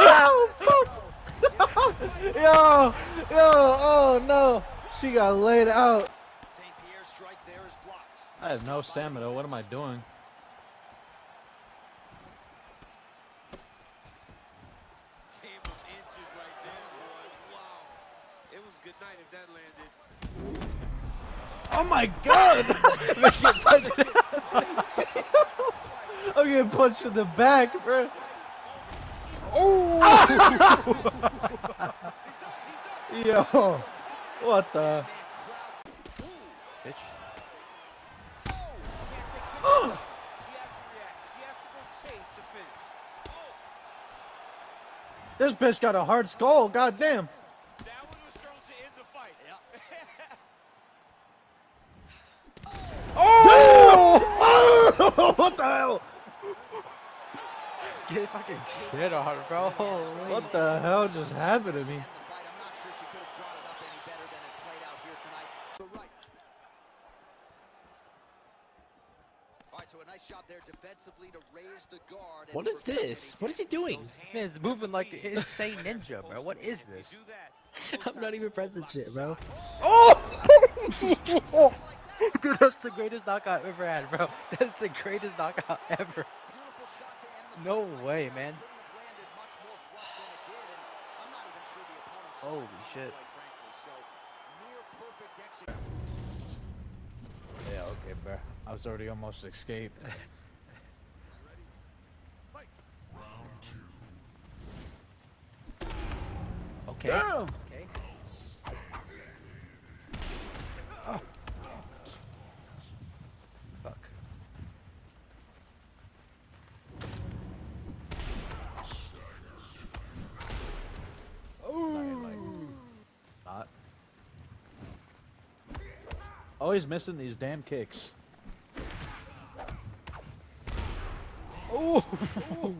oh, fuck. yo, yo, oh no. She got laid out. St. Pierre's strike there is blocked. I have no stamina. What am I doing? Game of inches right there, boy. Wow. It was good night if that landed. Oh my god! I'm getting punched in the back, bro. Oh! Yo, what the? Bitch. Oh! She has to react. She has to go chase the finish. This bitch got a hard skull. Goddamn. That one was thrown to end the fight. Oh! what the hell? Get fucking shit on, bro. What the hell just happened to me? In the fight, I'm not sure she could have drawn it up any better than it played out here tonight. To the right. So a nice job there defensively to raise the guard. What is this? What is he doing? Man, it's moving like an insane ninja, bro. What is this? I'm not even pressing shit, bro. Oh! Dude, that's the greatest knockout I've ever had, bro. That's the greatest knockout ever. Beautiful shot to end the No way, man. Couldn't have landed much more flush than it did, and I'm not even sure the opponent saw Holy shit. Quite frankly, so near perfect execution. Yeah, okay, bro. I was already almost escaped. Okay. Damn! Okay. Oh. Fuck. Not. Always missing these damn kicks. Oh!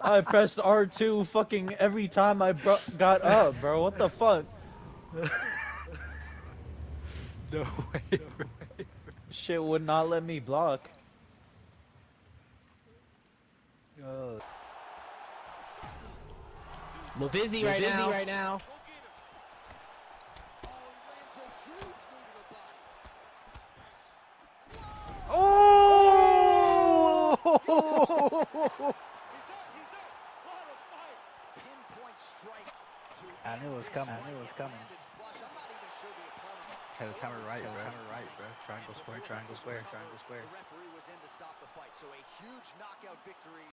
I pressed R2 fucking every time I got up, bro. What the fuck? No way, bro. Shit would not let me block. Oh. We're busy We're right busy now. right now. Oh, he lands a huge knee to the body. Oh! Pinpoint strike to I knew it was coming, I knew it was coming. landed flush. I'm not even sure the opponent Try to time it right, bro. saw right, bro. Triangle square, triangle square, triangle square. The referee was in to stop the fight, so a huge knockout victory